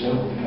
Yeah.